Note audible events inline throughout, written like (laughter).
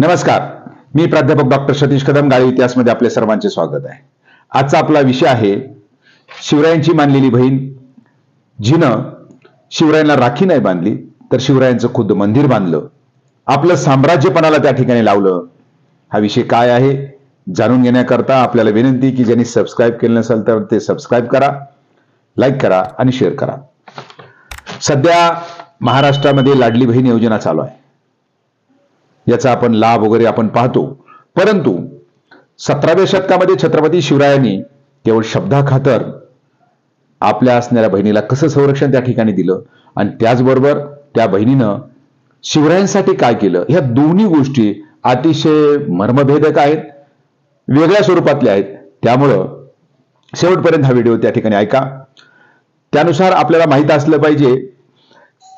नमस्कार. मी प्राध्यापक डॉक्टर सतीश कदम गाडी इतिहासमध्ये आपले सर्वांचे स्वागत आहे. आजचा आपला विषय आहे शिवरायांची मानलेली बहीण. जिनं शिवरायांना राखी नाही बांधली तर शिवरायांचं खुद्द मंदिर बांधलं. आपलं साम्राज्यपणाला त्या ठिकाणी लावलं. हा विषय काय आहे जाणून घेण्याकरता आपल्याला विनंती की ज्यांनी सबस्क्राईब केलं नसेल तर ते सबस्क्राईब करा लाईक करा आणि शेअर करा. सध्या महाराष्ट्रामध्ये लाडली बहीण योजना चालू आहे. याचा आपण लाभ वगैरे आपण पाहतो. परंतु सतराव्या शतकामध्ये छत्रपती शिवरायांनी केवळ शब्दाखातर आपल्या असणाऱ्या बहिणीला कसं संरक्षण त्या ठिकाणी दिलं? आणि त्याचबरोबर त्या बहिणीनं शिवरायांसाठी काय केलं? ह्या दोन्ही गोष्टी अतिशय मर्मभेदक आहेत वेगळ्या स्वरूपातल्या आहेत. त्यामुळं शेवटपर्यंत हा व्हिडिओ त्या ठिकाणी ऐका. त्यानुसार आपल्याला माहीत असलं पाहिजे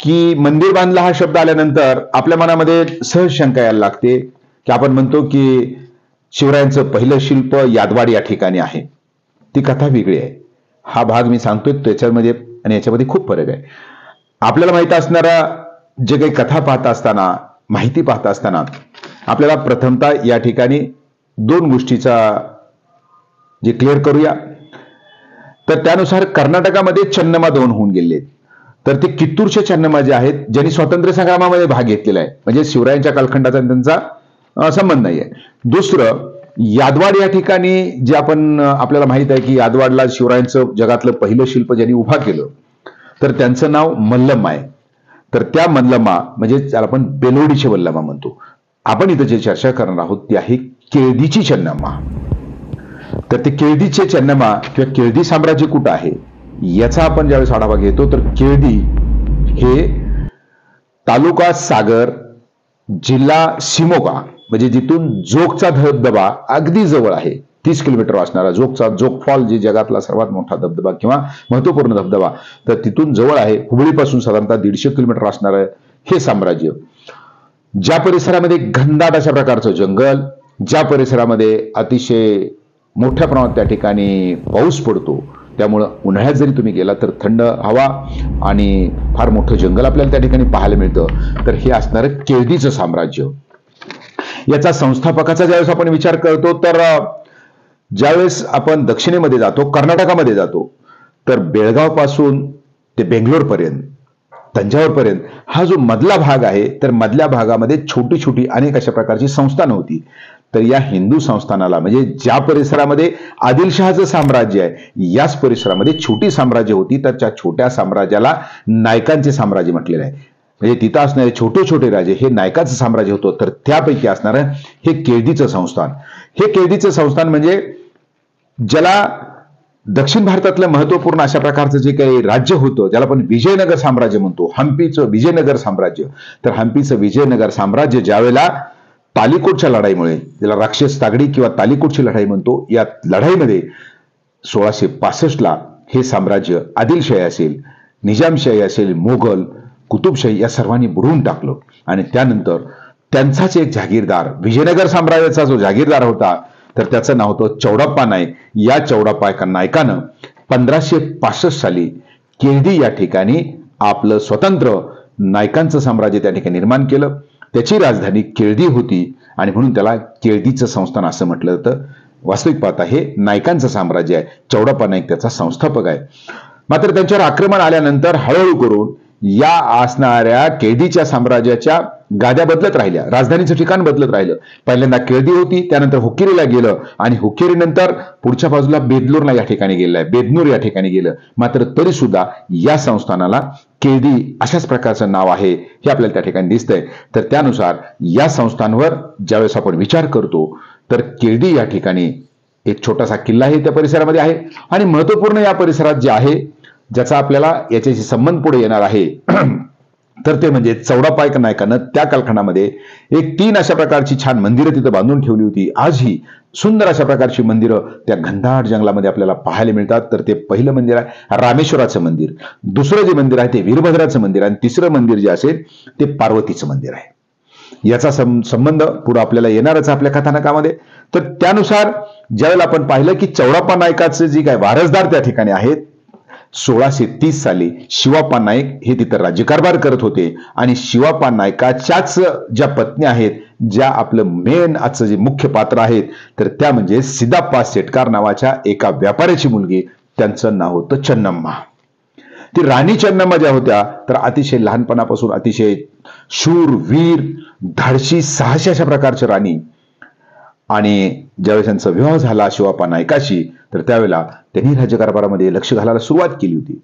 की मंदिर बांधला हा शब्द आल्यानंतर आपल्या मनामध्ये सहज शंका यायला लागते की आपण म्हणतो की शिवरायांचं पहिलं शिल्प यादवाड या ठिकाणी आहे. ती कथा वेगळी आहे. हा भाग मी सांगतोय त्याच्यामध्ये आणि याच्यामध्ये खूप फरक आहे. आपल्याला माहीत असणारा जे काही कथा पाहत असताना माहिती पाहत असताना आपल्याला प्रथमतः या ठिकाणी दोन गोष्टीचा जे क्लिअर करूया. तर त्यानुसार कर्नाटकामध्ये चन्नमा दोन होऊन गेले तर ते कित्तूरचे चन्नमा जे आहेत ज्यांनी स्वातंत्र्य संग्रामामध्ये भाग घेतलेला आहे. म्हणजे शिवरायांच्या कालखंडाचा त्यांचा संबंध नाही आहे. दुसरं यादवाड या ठिकाणी जे आपण आपल्याला माहीत आहे की यादवाडला शिवरायांचं जगातलं पहिलं शिल्प ज्यांनी उभा केलं तर त्यांचं नाव मल्लम्मा आहे. तर त्या मल्लम्मा म्हणजे आपण बेलोडीचे मल्लम्मा म्हणतो. आपण इथं जे चर्चा करणार आहोत ती आहे केळदीची चन्नम्मा. तर ते केळदीचे चन्नमा किंवा केळदी साम्राज्य कुठं आहे? याचा आपण ज्यावेळेस आढावा घेतो तर केळदी हे तालुका सागर जिल्हा शिमोगा म्हणजे जिथून जोगचा धबधबा अगदी जवळ आहे. तीस किलोमीटर असणारा जोगचा जोग फॉल जे जगातला सर्वात मोठा धबधबा किंवा महत्त्वपूर्ण धबधबा तर तिथून जवळ आहे. हुबळीपासून साधारणतः दीडशे किलोमीटर असणारं हे साम्राज्य. ज्या परिसरामध्ये घनदाट अशा प्रकारचं जंगल ज्या परिसरामध्ये अतिशय मोठ्या प्रमाणात त्या ठिकाणी पाऊस पडतो त्यामुळं उन्हाळ्यात जरी तुम्ही गेला तर थंड हवा आणि फार मोठं जंगल आपल्याला त्या ठिकाणी पाहायला मिळतं. तर हे असणारं केळदीचं साम्राज्य. याचा संस्थापकाचा ज्यावेळेस आपण विचार करतो तर ज्यावेळेस आपण दक्षिणेमध्ये जातो कर्नाटकामध्ये जातो तर बेळगावपासून ते बेंगलोर पर्यंत तंजावर पर्यंत हा जो मधला भाग आहे तर मधल्या भागामध्ये छोटी छोटी अनेक अशा प्रकारची संस्थानं होती. तर या हिंदू संस्थानाला म्हणजे ज्या परिसरामध्ये आदिलशहाचं साम्राज्य आहे याच परिसरामध्ये छोटी साम्राज्य होती तर त्या छोट्या साम्राज्याला नायकांचे साम्राज्य म्हटलेलं आहे. म्हणजे तिथं असणारे छोटे छोटे राजे हे नायकाचं साम्राज्य होतं तर त्यापैकी असणारं हे केळदीचं संस्थान. हे केळदीचं संस्थान म्हणजे ज्याला दक्षिण भारतातलं महत्त्वपूर्ण अशा प्रकारचं जे काही राज्य होतं ज्याला आपण विजयनगर साम्राज्य म्हणतो हम्पीचं विजयनगर साम्राज्य. तर हम्पीचं विजयनगर साम्राज्य ज्यावेळेला तालिकोटच्या लढाईमुळे ज्याला राक्षस तागडी किंवा तालिकोटची लढाई म्हणतो या लढाईमध्ये सोळाशे पासष्टला हे साम्राज्य आदिलशाही असेल निजामशाही असेल मोगल कुतुबशाही या सर्वांनी बुडवून टाकलं. आणि त्यानंतर त्यांचाच एक जागीरदार विजयनगर साम्राज्याचा जो जागीरदार होता तर त्याचं नाव होतं चौडाप्पा नाईक. या चौडाप्पा एका नायकानं पंधराशे पासष्ट साली केळदी या ठिकाणी आपलं स्वतंत्र नायकांचं साम्राज्य त्या ठिकाणी निर्माण केलं. त्याची राजधानी केळदी होती आणि म्हणून त्याला केळदीचं संस्थान असं म्हटलं जातं. वास्तविक पाहता हे नायकांचं साम्राज्य आहे. चौडापा नाईक त्याचा संस्थापक आहे. मात्र त्यांच्यावर आक्रमण आल्यानंतर हळूहळू करून या असणाऱ्या केळदीच्या साम्राज्याच्या गाद्या बदलत राहिल्या. राजधानीचं ठिकाण बदलत राहिलं. पहिल्यांदा केळदी होती त्यानंतर हुकेरीला गेलं आणि हुकेरीनंतर पुढच्या बाजूला बेदनूरला या ठिकाणी गेलेलं आहे. बेदनूर या ठिकाणी गेलं. मात्र तरी सुद्धा या संस्थानाला केळदी अशाच प्रकारचं नाव आहे हे आपल्याला त्या ठिकाणी दिसतंय. तर त्यानुसार या संस्थांवर ज्यावेळेस आपण विचार करतो तर केळदी या ठिकाणी एक छोटासा किल्लाही त्या परिसरामध्ये आहे. आणि महत्त्वपूर्ण या परिसरात जे आहे ज्याचा आपल्याला याच्याशी संबंध पुढे येणार आहे. (clears throat) तर ते म्हणजे चौडापायक नायकानं त्या कालखंडामध्ये एक तीन अशा प्रकारची छान मंदिरं तिथं बांधून ठेवली होती. आजही सुंदर अशा प्रकारची मंदिरं त्या घनदाट जंगलामध्ये आपल्याला पाहायला मिळतात. तर ते पहिलं मंदिर आहे रामेश्वराचं मंदिर. दुसरं जे मंदिर आहे ते वीरभद्राचं मंदिर आणि तिसरं मंदिर जे असेल ते पार्वतीचं मंदिर आहे. याचा संबंध पुढे आपल्याला येणारच आपल्या कथानकामध्ये. तर त्यानुसार ज्यावेळेला आपण पाहिलं की चौडाप्पा नायकाचं जे काय वारसदार त्या ठिकाणी आहेत सोळाशे तीस साली शिवाप्पा नाईक हे तिथं राज्यकारभार करत होते. आणि शिवाप्पा नायकाच्याच ज्या पत्नी आहेत ज्या आपलं मेन आजचं जे मुख्य पात्र आहेत तर त्या म्हणजे सिदाप्पा सेटकार नावाच्या एका व्यापाऱ्याची मुलगी. त्यांचं नाव होतं चन्नम्मा. ती राणी चन्नम्मा ज्या होत्या तर अतिशय लहानपणापासून अतिशय शूर वीर धाडशी सहाशे अशा प्रकारच्या राणी. आणि ज्यावेळेस त्यांचा विवाह झाला शिवापा नायकाशी तर त्यावेळेला त्यांनी राज्यकारभारामध्ये लक्ष घालायला सुरुवात केली होती.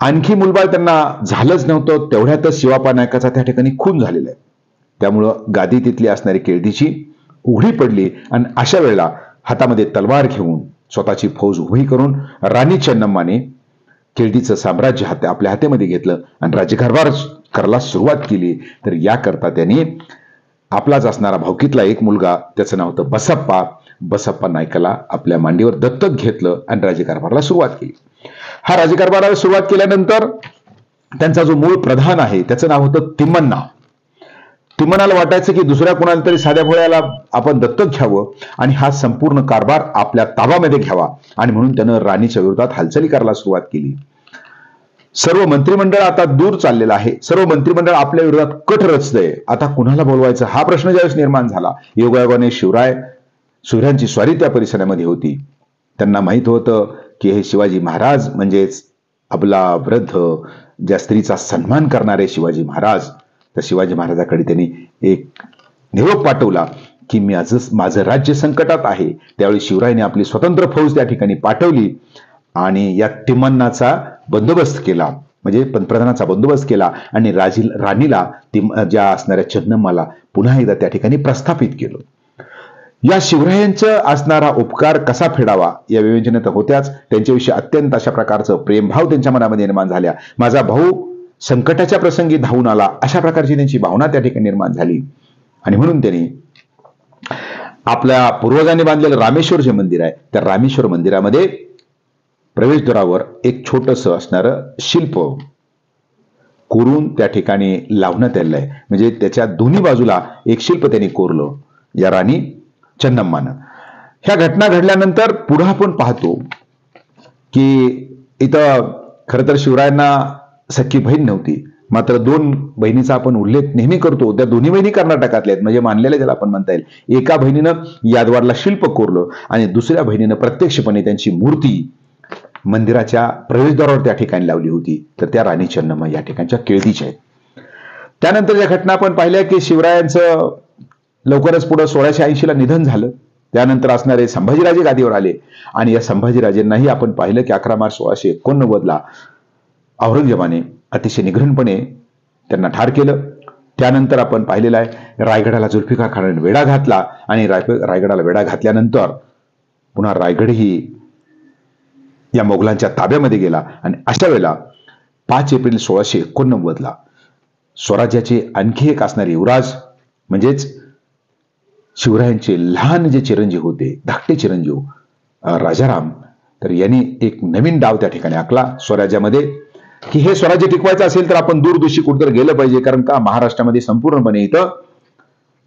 आणखी मुलबाळ त्यांना झालंच नव्हतं तेवढ्यातच शिवापा नायकाचा त्या ठिकाणी खून झालेला आहे. त्यामुळं गादी तिथली असणारी केळदीची उघडी पडली आणि अशा वेळेला हातामध्ये तलवार घेऊन स्वतःची फौज उभी करून राणी चेन्नम्माने केळदीचं साम्राज्य हात आपल्या हातेमध्ये घेतलं आणि राज्यकारभार करायला सुरुवात केली. तर याकरता त्यांनी आपलाच असणारा भावकीतला एक मुलगा त्याचं नाव होतं बसप्पा. बसप्पा नायकाला आपल्या मांडीवर दत्तक घेतलं आणि राज्यकारभाराला सुरुवात केली. हा राज्यकारभाराला सुरुवात केल्यानंतर त्यांचा जो मूळ प्रधान आहे त्याचं नाव होतं तिम्मन्ना तिम्मनाला वाटायचं की दुसऱ्या कोणाला तरी साध्या भोळ्याला आपण दत्तक घ्यावं आणि हा संपूर्ण कारभार आपल्या ताबामध्ये घ्यावा. आणि म्हणून त्यानं राणीच्या विरोधात हालचाली करायला सुरुवात केली. सर्व मंत्रिमंडळ आता दूर चाललेलं आहे. सर्व मंत्रिमंडळ आपल्या विरोधात कट रचतंय. आता कुणाला बोलवायचं? हा प्रश्न ज्यावेळेस निर्माण झाला योगायोगाने शिवराय शिवरायांची स्वारी त्या परिसरामध्ये होती. त्यांना माहीत होतं की हे शिवाजी महाराज म्हणजेच अबला वृद्ध ज्या स्त्रीचा सन्मान करणारे शिवाजी महाराज तर शिवाजी महाराजाकडे त्यांनी एक निरोप पाठवला की मी आज माझं राज्य संकटात आहे. त्यावेळी शिवरायने आपली स्वतंत्र फौज त्या ठिकाणी पाठवली आणि या तिमन्नाचा बंदोबस्त केला. म्हणजे पंतप्रधानाचा बंदोबस्त केला आणि राजी राणीला ती ज्या असणाऱ्या चन्नम्माला पुन्हा एकदा त्या ठिकाणी प्रस्थापित केलं. या शिवरायांचं असणारा उपकार कसा फेडावा या विवेचनेत होत्याच. त्यांच्याविषयी अत्यंत अशा प्रकारचं प्रेमभाव त्यांच्या मनामध्ये निर्माण झाल्या. माझा भाऊ संकटाच्या प्रसंगी धावून आला अशा प्रकारची त्यांची भावना त्या ठिकाणी निर्माण झाली. आणि म्हणून त्यांनी आपल्या पूर्वजांनी बांधलेलं रामेश्वर जे मंदिर आहे त्या रामेश्वर मंदिरामध्ये प्रवेशद्वारावर एक छोटस असणारं शिल्प कोरून त्या ठिकाणी लावण्यात आलेलं आहे. म्हणजे त्याच्या दोन्ही बाजूला एक शिल्प त्यांनी कोरलं या राणी चन्नम्मानं. ह्या घटना घडल्यानंतर पुढं आपण पाहतो की इथं खर तर शिवरायांना सख्खी बहीण नव्हती. मात्र दोन बहिणीचा आपण उल्लेख नेहमी करतो त्या दोन्ही बहिणी कर्नाटकातल्या आहेत. म्हणजे मानलेल्या ज्याला आपण म्हणता येईल. एका बहिणीनं यादवारला शिल्प कोरलं आणि दुसऱ्या बहिणीनं प्रत्यक्षपणे त्यांची मूर्ती मंदिराच्या प्रवेशद्वारावर त्या ठिकाणी लावली होती. तर त्या राणी चन्नम्मा या ठिकाणच्या केळदीच्या आहेत. त्यानंतर या घटना आपण पाहिल्या की शिवरायांचं लवकरच पुढं सोळाशे ऐंशीला निधन झालं. त्यानंतर असणारे संभाजीराजे गादीवर आले. आणि या संभाजीराजेंनाही आपण पाहिलं की अकरा मार्च सोळाशे एकोणनव्वदला औरंगजेबाने अतिशय निघृणपणे त्यांना ठार केलं. त्यानंतर आपण पाहिलेलं आहे रायगडाला जुल्फिकार खानाने वेढा घातला. आणि राय रायगडाला वेढा घातल्यानंतर पुन्हा रायगडही या मोगलांच्या ताब्यामध्ये गेला आणि अशा वेळेला पाच एप्रिल सोळाशे एकोणनव्वदला स्वराज्याचे आणखी एक असणारे युवराज म्हणजेच शिवरायांचे लहान जे चिरंजीव होते धाकटे चिरंजीव राजाराम तर यांनी एक नवीन डाव त्या ठिकाणी आखला स्वराज्यामध्ये. की हे स्वराज्य टिकवायचं असेल तर आपण दूरदृष्टी कुठतर गेलं पाहिजे कारण का महाराष्ट्रामध्ये संपूर्णपणे इथं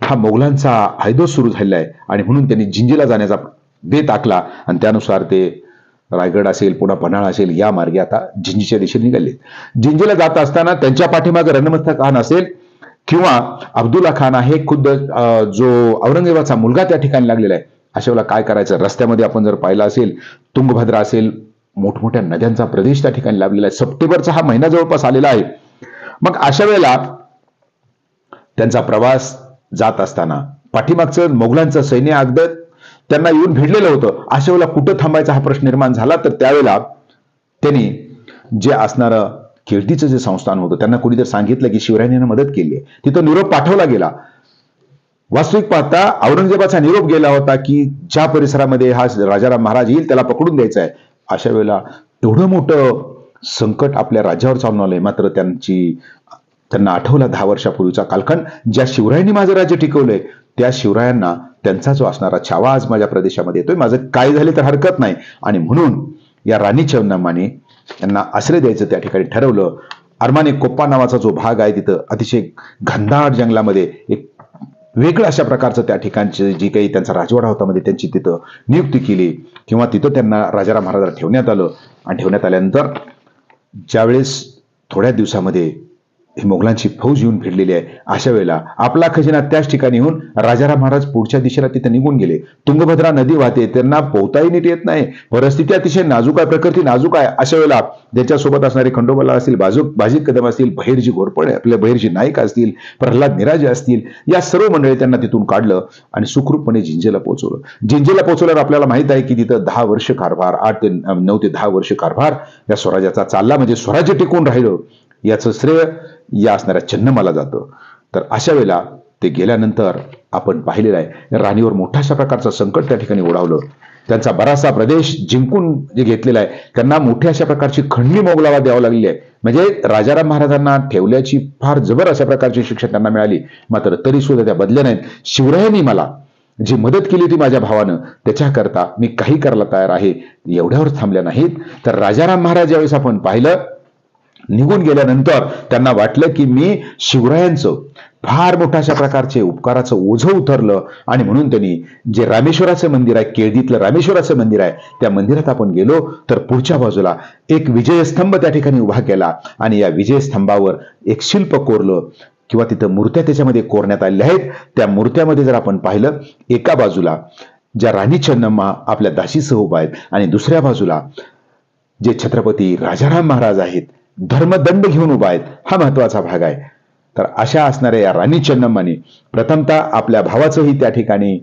हा मोगलांचा हैदोस सुरू झालेला आहे आणि म्हणून त्यांनी जिंजीला जाण्याचा बेत आखला आणि त्यानुसार ते रायगड असेल पुन्हा पन्हाळा असेल या मार्गे आता जिंजीच्या दिशेने निघाले जिंजीला जात असताना त्यांच्या पाठीमागे रणमस्त खान असेल किंवा अब्दुल्ला खान आहे खुद्द जो औरंगजेबाचा मुलगा त्या ठिकाणी लागलेला आहे. अशा वेळेला काय करायचं? रस्त्यामध्ये आपण जर पाहिलं असेल तुंगभद्रा असेल मोठमोठ्या नद्यांचा प्रदेश त्या ठिकाणी लाभलेला आहे. सप्टेंबरचा हा महिना जवळपास आलेला आहे. मग अशा वेळेला त्यांचा प्रवास जात असताना पाठीमागचं मोगलांचं सैन्य अगद त्यांना येऊन भिडलेलं होतं. अशा वेळेला कुठं थांबायचा हा प्रश्न निर्माण झाला? तर त्यावेळेला त्यांनी जे असणारं कीर्तीचं जे संस्थान होतं त्यांना कोणीतरी सांगितलं की शिवरायांनी मदत केली आहे. तिथं निरोप पाठवला गेला. वास्तविक पाहता औरंगजेबाचा निरोप गेला होता की ज्या परिसरामध्ये हा राजाराम महाराज येईल त्याला पकडून द्यायचा आहे. अशा वेळेला एवढं मोठं संकट आपल्या राज्यावर चालून आलंय. मात्र त्यांची त्यांना आठवला दहा वर्षापूर्वीचा कालखंड. ज्या शिवरायांनी माझं राज्य टिकवलंय त्या शिवरायांना त्यांचा जो असणारा छावा आज माझ्या प्रदेशामध्ये येतोय माझं काय झाले तर हरकत नाही. आणि म्हणून या राणी चवनामाने यांना आश्रय द्यायचं त्या ठिकाणी ठरवलं. अरमाने कोप्पा नावाचा जो भाग आहे तिथं अतिशय घनदाट जंगलामध्ये एक वेगळं अशा प्रकारचं त्या ठिकाणचे जी काही त्यांचा राजवाडा होता मध्ये त्यांची तिथं नियुक्ती केली. किंवा तिथं त्यांना राजाराम महाराजाला ठेवण्यात आलं. आणि ठेवण्यात आल्यानंतर ज्यावेळेस थोड्या दिवसामध्ये ही मोगलांची फौज येऊन भिडलेली आहे. अशा वेळेला आपला खजिना त्याच ठिकाणी येऊन राजाराम महाराज पुढच्या दिशेला तिथे निघून गेले. तुंगभद्रा नदी वाहते त्यांना पोहताही नीट येत नाही. परिस्थिती अतिशय नाजूक आहे प्रकृती नाजूक आहे. अशा वेळेला ज्यांच्यासोबत असणारे खंडोबाला असतील बाजू बाजीत कदम असतील बहिरजी घोरपडे आपले बहिरजी नाईक असतील प्रल्हाद निराजे असतील या सर्व मंडळी त्यांना तिथून काढलं आणि सुखरूपपणे जिंजेला पोहोचवलं. जिंजेला पोहोचवल्यावर आपल्याला माहीत आहे की तिथं दहा वर्ष कारभार आठ ते नऊ ते दहा वर्ष कारभार या स्वराज्याचा चालला. म्हणजे स्वराज्य टिकून राहिलं. याचं श्रेय या असणाऱ्या चन्नमाला जातं. तर अशा वेळेला ते गेल्यानंतर आपण पाहिलेलं आहे राणीवर मोठ्याशा प्रकारचं संकट त्या ठिकाणी ओढावलं. त्यांचा बराचसा प्रदेश जिंकून जे घेतलेला आहे त्यांना मोठ्या अशा प्रकारची खंडणी मोगलावा द्यावं लागलेली आहे. म्हणजे राजाराम महाराजांना ठेवल्याची फार जबर अशा प्रकारची शिक्षा त्यांना मिळाली. मात्र तरी सुद्धा त्या बदल्या नाहीत. शिवरायांनी मला जी मदत केली होती माझ्या भावानं त्याच्याकरता मी काही करायला तयार आहे. एवढ्यावर थांबल्या नाहीत. तर राजाराम महाराज यावेळेस आपण पाहिलं निघून गेल्यानंतर त्यांना वाटलं की मी शिवरायांचं फार मोठ्या अशा प्रकारचे उपकाराचं ओझं उतरलं आणि म्हणून त्यांनी जे रामेश्वराचं मंदिर आहे केळदीतलं रामेश्वराचं मंदिर आहे त्या मंदिरात आपण गेलो तर पुढच्या बाजूला एक विजयस्तंभ त्या ठिकाणी उभा केला आणि या विजयस्तंभावर एक शिल्प कोरलं किंवा तिथं मूर्त्या त्याच्यामध्ये कोरण्यात आलेल्या आहेत. त्या मूर्त्यामध्ये जर आपण पाहिलं एका बाजूला ज्या राणी चन्नम्मा आपल्या दाशीसह उभा आहेत आणि दुसऱ्या बाजूला जे छत्रपती राजाराम महाराज आहेत धर्मदंड घेऊन उभा आहेत. हा महत्त्वाचा भाग आहे. तर अशा असणाऱ्या या राणी चन्नम्मानी प्रथमतः आपल्या भावाचंही त्या ठिकाणी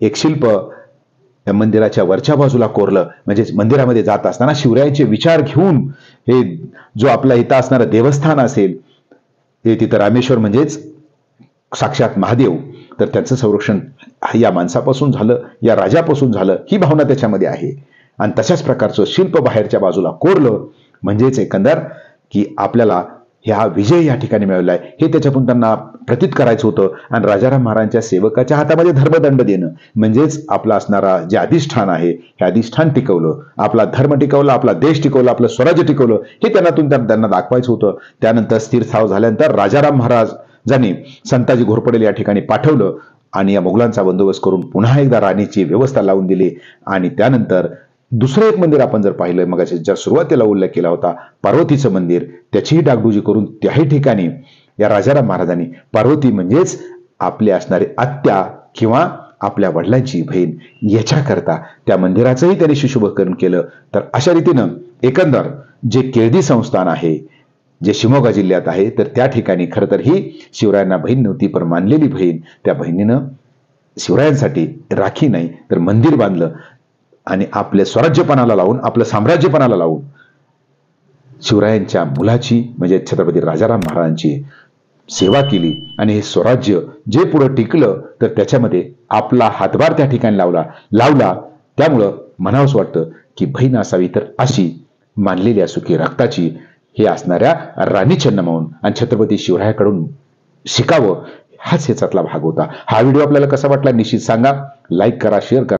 एक शिल्प या मंदिराच्या वरच्या बाजूला कोरलं. म्हणजेच मंदिरामध्ये जात असताना शिवरायांचे विचार घेऊन हे जो आपला इथं असणारं देवस्थान असेल ते तिथं रामेश्वर म्हणजेच साक्षात महादेव. तर त्याचं संरक्षण या माणसापासून झालं या राजापासून झालं ही भावना त्याच्यामध्ये आहे. आणि तशाच प्रकारचं शिल्प बाहेरच्या बाजूला कोरलं. म्हणजेच एकंदर की आपल्याला ह्या विजय या ठिकाणी मिळवलाय हे त्याच्यातून त्यांना प्रतीत करायचं होतं आणि राजाराम महाराजांच्या सेवकाच्या हातामध्ये धर्मदंड देणं. म्हणजेच आपला असणारा जे अधिष्ठान आहे हे अधिष्ठान टिकवलं. आपला धर्म टिकवला आपला देश टिकवला आपलं स्वराज्य टिकवलं हे त्यांनातून त्यांना दाखवायचं होतं. त्यानंतर स्थिरस्थाव झाल्यानंतर राजाराम महाराजांनी संताजी घोरपडेल या ठिकाणी पाठवलं आणि या मुघलांचा बंदोबस्त करून पुन्हा एकदा राणीची व्यवस्था लावून दिली. आणि त्यानंतर दुसरं एक मंदिर आपण जर पाहिलं मग ज्या सुरुवातीला उल्लेख केला होता पार्वतीचं मंदिर त्याचीही डागडुजी करून त्याही ठिकाणी या राजाराम महाराजांनी पार्वती म्हणजेच आपले असणारे आत्या किंवा आपल्या वडिलांची बहीण याच्याकरता त्या मंदिराचंही त्यांनी शिशुभकरण केलं. तर अशा रीतीनं एकंदर जे केळदी संस्थान आहे जे शिमोगा जिल्ह्यात आहे तर त्या ठिकाणी खरं तर ही शिवरायांना बहीण नव्हती पण मानलेली बहीण त्या बहिणीनं शिवरायांसाठी राखी नाही तर मंदिर बांधलं. आणि आपल्या स्वराज्यपणाला लावून आपलं साम्राज्यपणाला लावून शिवरायांच्या मुलाची म्हणजे छत्रपती राजाराम महाराजांची सेवा केली आणि हे स्वराज्य जे पुढं टिकलं तर त्याच्यामध्ये आपला हातभार त्या ठिकाणी लावला लावला. त्यामुळं म्हणावंच वाटतं की बहीण असावी तर अशी मानलेली असू की रक्ताची हे असणाऱ्या राणी चन्नमावून आणि छत्रपती शिवरायाकडून शिकावं हाच ह्याच्यातला भाग होता. हा व्हिडिओ आपल्याला कसा वाटला निश्चित सांगा. लाईक करा शेअर करा.